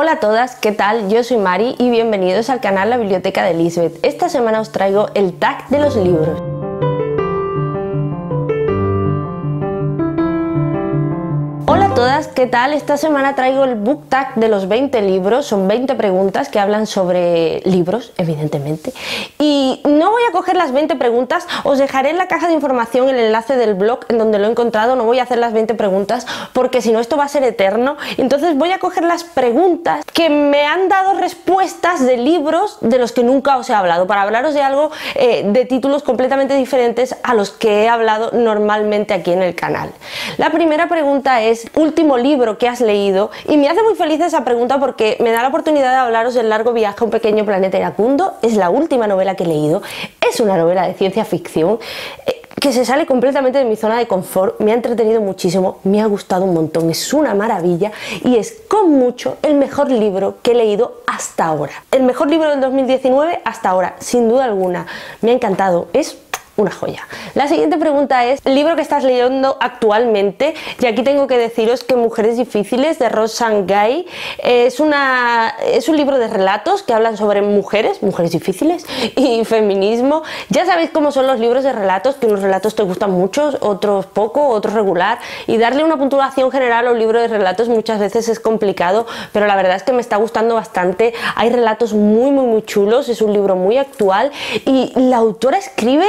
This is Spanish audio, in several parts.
Hola a todas, ¿qué tal? Yo soy Mari y bienvenidos al canal La Biblioteca de Elizabeth. Esta semana os traigo el tag de los libros. Hola ¿qué tal? Esta semana traigo el book tag de los 20 libros, son 20 preguntas que hablan sobre libros, evidentemente. Y no voy a coger las 20 preguntas, os dejaré en la caja de información el enlace del blog en donde lo he encontrado, no voy a hacer las 20 preguntas porque si no esto va a ser eterno. Entonces voy a coger las preguntas que me han dado respuestas de libros de los que nunca os he hablado, para hablaros de algo eh, de títulos completamente diferentes a los que he hablado normalmente aquí en el canal. La primera pregunta es último libro que has leído y me hace muy feliz esa pregunta porque me da la oportunidad de hablaros del largo viaje a un pequeño planeta iracundo. Es la última novela que he leído, es una novela de ciencia ficción eh, que se sale completamente de mi zona de confort, me ha entretenido muchísimo, me ha gustado un montón, es una maravilla y es con mucho el mejor libro que he leído hasta ahora. El mejor libro del 2019 hasta ahora, sin duda alguna. Me ha encantado, es una joya. La siguiente pregunta es, el libro que estás leyendo actualmente, y aquí tengo que deciros que Mujeres Difíciles de Rosan Gay es, una, es un libro de relatos que hablan sobre mujeres, mujeres difíciles y feminismo. Ya sabéis cómo son los libros de relatos, que unos relatos te gustan mucho, otros poco, otros regular, y darle una puntuación general a un libro de relatos muchas veces es complicado, pero la verdad es que me está gustando bastante. Hay relatos muy, muy, muy chulos, es un libro muy actual y la autora escribe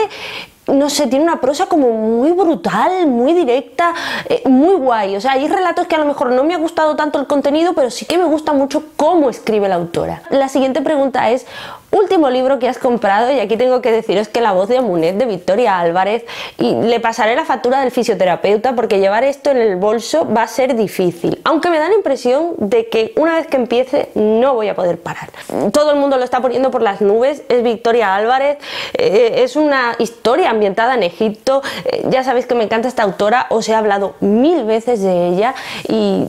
no sé, tiene una prosa como muy brutal, muy directa, eh, muy guay. O sea, hay relatos que a lo mejor no me ha gustado tanto el contenido, pero sí que me gusta mucho cómo escribe la autora. La siguiente pregunta es, último libro que has comprado, y aquí tengo que deciros que La voz de Amunet de Victoria Álvarez, y le pasaré la factura del fisioterapeuta porque llevar esto en el bolso va a ser difícil, aunque me da la impresión de que una vez que empiece no voy a poder parar. Todo el mundo lo está poniendo por las nubes, es Victoria Álvarez, eh, es una historia ambientada en Egipto, eh, ya sabéis que me encanta esta autora, os he hablado mil veces de ella y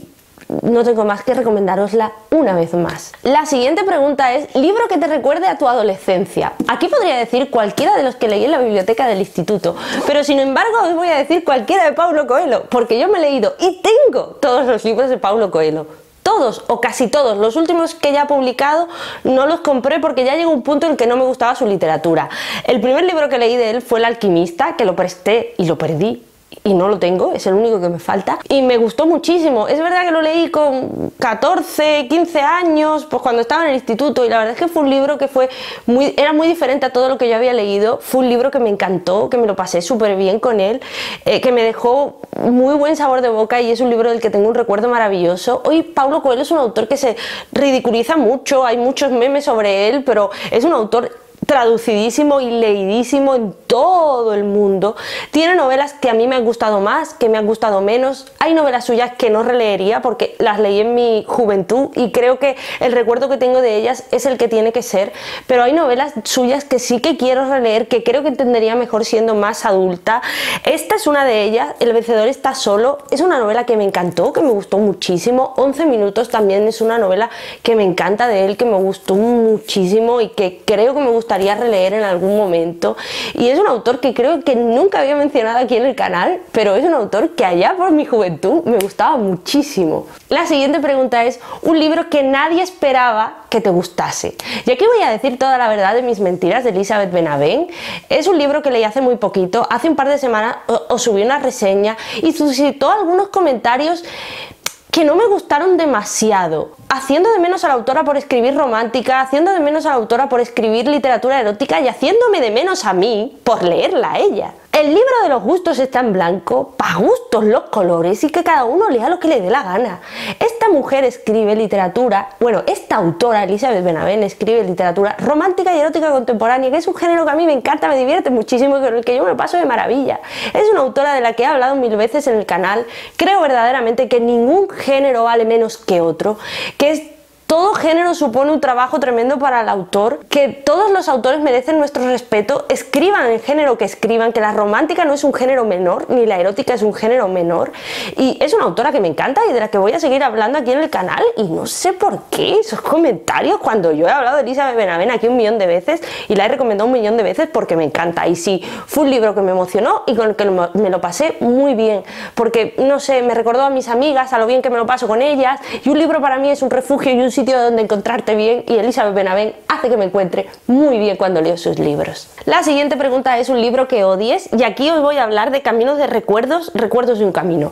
no tengo más que recomendarosla una vez más. La siguiente pregunta es, libro que te recuerde a tu adolescencia. Aquí podría decir cualquiera de los que leí en la biblioteca del instituto, pero sin embargo os voy a decir cualquiera de Paulo Coelho, porque yo me he leído y tengo todos los libros de Paulo Coelho todos o casi todos. Los últimos que ya ha publicado no los compré porque ya llegó un punto en que no me gustaba su literatura. El primer libro que leí de él fue El alquimista, que lo presté y lo perdí y no lo tengo, es el único que me falta y me gustó muchísimo. Es verdad que lo leí con 14, 15 años, pues cuando estaba en el instituto y la verdad es que fue un libro que fue muy era muy diferente a todo lo que yo había leído. Fue un libro que me encantó, que me lo pasé súper bien con él, eh, que me dejó muy buen sabor de boca y es un libro del que tengo un recuerdo maravilloso. Hoy Paulo Coelho es un autor que se ridiculiza mucho, hay muchos memes sobre él, pero es un autor traducidísimo y leidísimo en todo el mundo. Tiene novelas que a mí me han gustado más, que me han gustado menos. Hay novelas suyas que no releería porque las leí en mi juventud y creo que el recuerdo que tengo de ellas es el que tiene que ser. Pero hay novelas suyas que sí que quiero releer, que creo que entendería mejor siendo más adulta. Esta es una de ellas, El vencedor está solo. Es una novela que me encantó, que me gustó muchísimo. 11 minutos también es una novela que me encanta de él, que me gustó muchísimo y que creo que me gustaría releer en algún momento. Y es un autor que creo que nunca había mencionado aquí en el canal, pero es un autor que allá por mi juventud me gustaba muchísimo. La siguiente pregunta es, un libro que nadie esperaba que te gustase. Y aquí voy a decir toda la verdad de mis mentiras de Elizabeth Benavent. Es un libro que leí hace muy poquito, hace un par de semanas os subí una reseña y suscitó algunos comentarios que no me gustaron demasiado, haciendo de menos a la autora por escribir romántica, haciendo de menos a la autora por escribir literatura erótica y haciéndome de menos a mí por leerla a ella. El libro de los gustos está en blanco, pa' gustos los colores y que cada uno lea lo que le dé la gana. Esta mujer escribe literatura, bueno, esta autora, Elizabeth Benavent, escribe literatura romántica y erótica contemporánea, que es un género que a mí me encanta, me divierte muchísimo y con el que yo me paso de maravilla. Es una autora de la que he hablado mil veces en el canal. Creo verdaderamente que ningún género vale menos que otro, que es todo género supone un trabajo tremendo para el autor, que todos los autores merecen nuestro respeto, escriban el género que escriban, que la romántica no es un género menor, ni la erótica es un género menor, y es una autora que me encanta y de la que voy a seguir hablando aquí en el canal, y no sé por qué esos comentarios cuando yo he hablado de Elizabeth Benavent aquí un millón de veces y la he recomendado un millón de veces porque me encanta, y sí, fue un libro que me emocionó y con el que me lo pasé muy bien, porque no sé, me recordó a mis amigas, a lo bien que me lo paso con ellas, y un libro para mí es un refugio y un sitio donde encontrarte bien, y Elizabeth Benavent hace que me encuentre muy bien cuando leo sus libros. La siguiente pregunta es un libro que odies, y aquí os voy a hablar de Caminos de Recuerdos, Recuerdos de un Camino.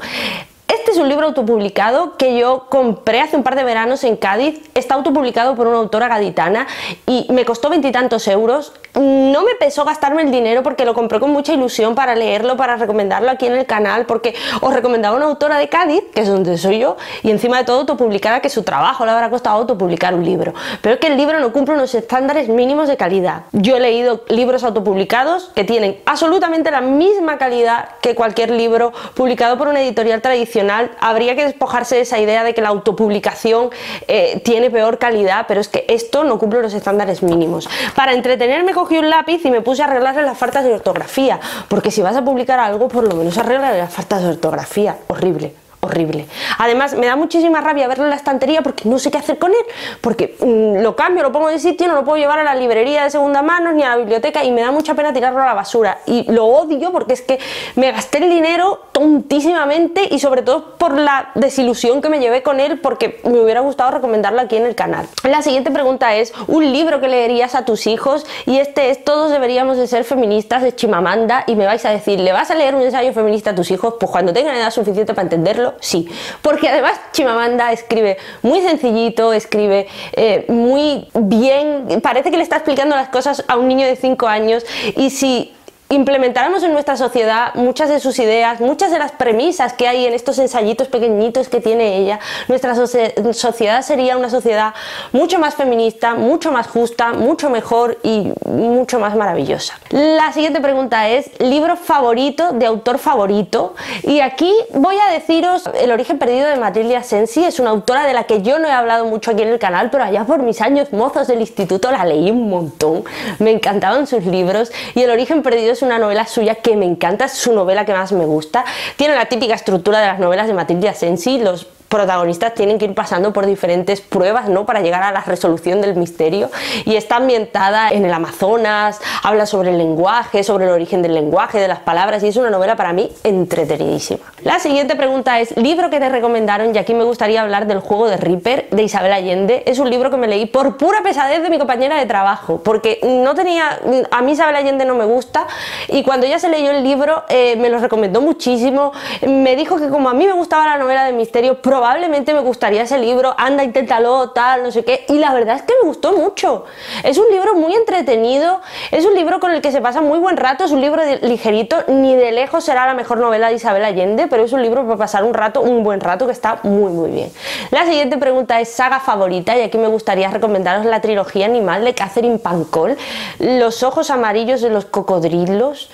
Este es un libro autopublicado que yo compré hace un par de veranos en Cádiz. Está autopublicado por una autora gaditana y me costó veintitantos euros. No me pesó gastarme el dinero porque lo compré con mucha ilusión para leerlo, para recomendarlo aquí en el canal, porque os recomendaba una autora de Cádiz, que es donde soy yo, y encima de todo autopublicada, que su trabajo le habrá costado autopublicar un libro. Pero es que el libro no cumple unos estándares mínimos de calidad. Yo he leído libros autopublicados que tienen absolutamente la misma calidad que cualquier libro publicado por una editorial tradicional habría que despojarse de esa idea de que la autopublicación eh, tiene peor calidad, pero es que esto no cumple los estándares mínimos. Para entretenerme cogí un lápiz y me puse a arreglarle las faltas de ortografía, porque si vas a publicar algo, por lo menos arregla las faltas de ortografía. Horrible horrible. Además, me da muchísima rabia verlo en la estantería porque no sé qué hacer con él, porque mm, lo cambio, lo pongo de sitio, no lo puedo llevar a la librería de segunda mano ni a la biblioteca y me da mucha pena tirarlo a la basura. Y lo odio porque es que me gasté el dinero tontísimamente y sobre todo por la desilusión que me llevé con él porque me hubiera gustado recomendarlo aquí en el canal. La siguiente pregunta es, un libro que leerías a tus hijos y este es Todos deberíamos de ser feministas de Chimamanda y me vais a decir, ¿le vas a leer un ensayo feminista a tus hijos? Pues cuando tengan edad suficiente para entenderlo sí. Porque además Chimamanda escribe muy sencillito, escribe eh, muy bien, parece que le está explicando las cosas a un niño de 5 años y si implementáramos en nuestra sociedad muchas de sus ideas, muchas de las premisas que hay en estos ensayitos pequeñitos que tiene ella, nuestra sociedad sería una sociedad mucho más feminista, mucho más justa, mucho mejor y mucho más maravillosa. La siguiente pregunta es, libro favorito de autor favorito. Y aquí voy a deciros El origen perdido de Matilde Sensi, es una autora de la que yo no he hablado mucho aquí en el canal, pero allá por mis años mozos del instituto la leí un montón, me encantaban sus libros. Y El origen perdido una novela suya que me encanta, es su novela que más me gusta. Tiene la típica estructura de las novelas de Matilde Asensi, los protagonistas tienen que ir pasando por diferentes pruebas ¿no? para llegar a la resolución del misterio y está ambientada en el Amazonas, habla sobre el lenguaje, sobre el origen del lenguaje, de las palabras y es una novela para mí entretenidísima. La siguiente pregunta es, libro que te recomendaron y aquí me gustaría hablar del juego de Reaper de Isabel Allende. Es un libro que me leí por pura pesadez de mi compañera de trabajo porque no tenía, a mí Isabel Allende no me gusta y cuando ella se leyó el libro eh, me lo recomendó muchísimo, me dijo que como a mí me gustaba la novela de misterio, probablemente me gustaría ese libro, anda, inténtalo, tal, no sé qué. Y la verdad es que me gustó mucho. Es un libro muy entretenido, es un libro con el que se pasa muy buen rato, es un libro ligerito, ni de lejos será la mejor novela de Isabel Allende, pero es un libro para pasar un rato, un buen rato, que está muy, muy bien. La siguiente pregunta es saga favorita, y aquí me gustaría recomendaros la trilogía Animal de Catherine Pancol, Los ojos amarillos de los cocodrilos,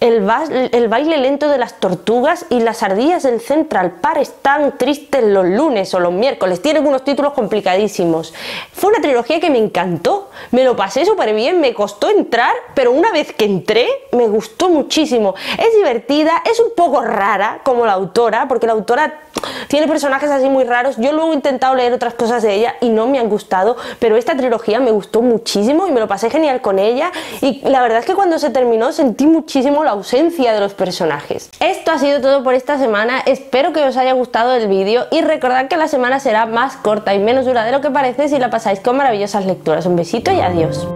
el, el baile lento de las tortugas y las ardillas del Central Park están tristes los lunes o los miércoles. Tienen unos títulos complicadísimos. Fue una trilogía que me encantó. Me lo pasé súper bien. Me costó entrar, pero una vez que entré, me gustó muchísimo. Es divertida, es un poco rara como la autora, porque la autora tiene personajes así muy raros. Yo luego he intentado leer otras cosas de ella y no me han gustado, pero esta trilogía me gustó muchísimo y me lo pasé genial con ella. Y la verdad es que cuando se terminó sentí muchísimo la ausencia de los personajes. Esto ha sido todo por esta semana. Espero que os haya gustado el vídeo y recordad que la semana será más corta y menos dura de lo que parece si la pasáis con maravillosas lecturas. Un besito y adiós.